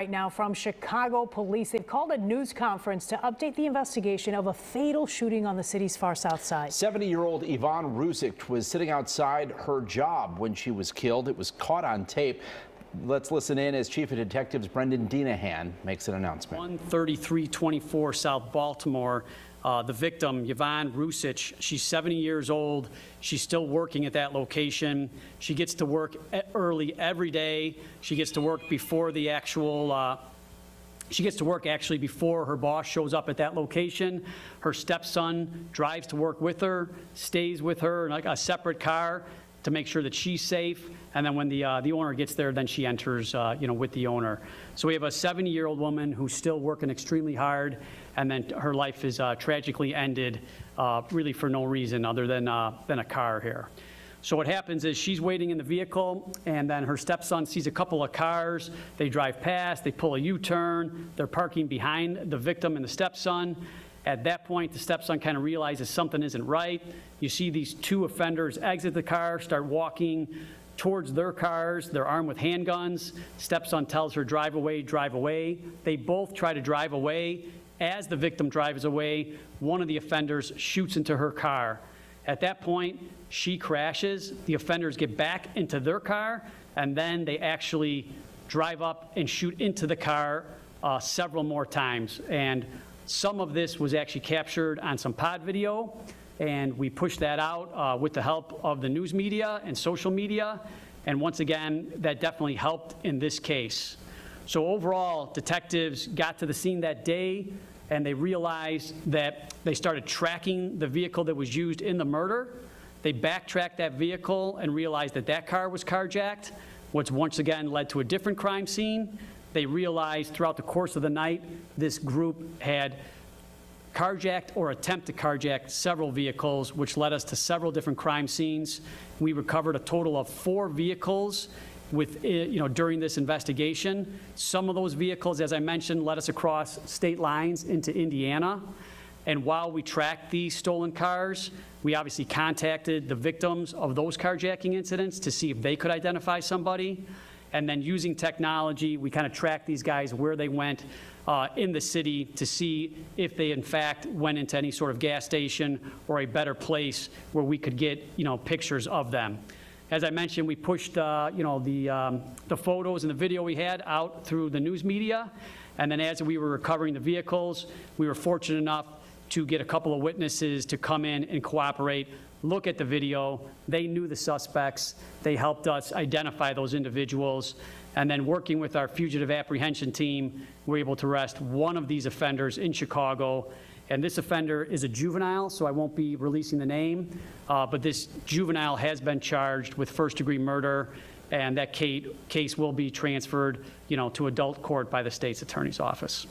Right now from Chicago police, they've called a news conference to update the investigation of a fatal shooting on the city's far south side. 70-year-old Yvonne Rusick was sitting outside her job when she was killed. It was caught on tape. Let's listen in as Chief of Detectives Brendan Deenihan makes an announcement. 13324 South Baltimore. Uh, the victim, Yvonne Rusich, she's 70 years old. She's still working at that location. She gets to work early every day. She gets to work before the actual uh, she gets to work actually before her boss shows up at that location. Her stepson drives to work with her, stays with her in like a separate car to make sure that she's safe. And then when the, uh, the owner gets there, then she enters, uh, you know, with the owner. So we have a 70-year-old woman who's still working extremely hard, and then her life is uh, tragically ended, uh, really for no reason other than, uh, than a car here. So what happens is she's waiting in the vehicle, and then her stepson sees a couple of cars. They drive past, they pull a U-turn, they're parking behind the victim and the stepson. At that point, the stepson kind of realizes something isn't right. You see these two offenders exit the car, start walking towards their cars. They're armed with handguns. Stepson tells her, drive away, drive away. They both try to drive away. As the victim drives away, one of the offenders shoots into her car. At that point, she crashes. The offenders get back into their car, and then they actually drive up and shoot into the car uh, several more times. And some of this was actually captured on some pod video, and we pushed that out uh, with the help of the news media and social media. And once again, that definitely helped in this case. So overall, detectives got to the scene that day and they realized that they started tracking the vehicle that was used in the murder. They backtracked that vehicle and realized that that car was carjacked, which once again led to a different crime scene. They realized throughout the course of the night, this group had carjacked or attempt to carjack several vehicles, which led us to several different crime scenes. We recovered a total of four vehicles with, eh, you know, during this investigation. Some of those vehicles, as I mentioned, led us across state lines into Indiana. And while we tracked these stolen cars, we obviously contacted the victims of those carjacking incidents to see if they could identify somebody. And then using technology, we kind of tracked these guys where they went uh, in the city to see if they in fact went into any sort of gas station or a better place where we could get, you know, pictures of them. As I mentioned, we pushed, uh, you know, the, um, the photos and the video we had out through the news media. And then as we were recovering the vehicles, we were fortunate enough to get a couple of witnesses to come in and cooperate, look at the video. They knew the suspects. They helped us identify those individuals. And then working with our fugitive apprehension team, we were able to arrest one of these offenders in Chicago. And this offender is a juvenile, so I won't be releasing the name. Uh, but this juvenile has been charged with first-degree murder, and that case will be transferred, you know, to adult court by the state's attorney's office.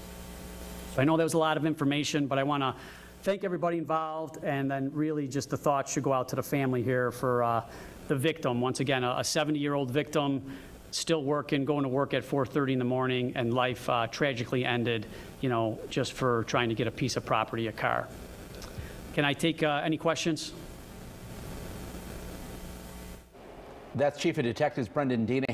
I know that was a lot of information, but I want to thank everybody involved, and then really just the thoughts should go out to the family here for uh, the victim. Once again, a 70-year-old victim, still working, going to work at 4:30 in the morning, and life uh, tragically ended, you know, just for trying to get a piece of property, a car. Can I take uh, any questions? That's Chief of Detectives Brendan Deenihan.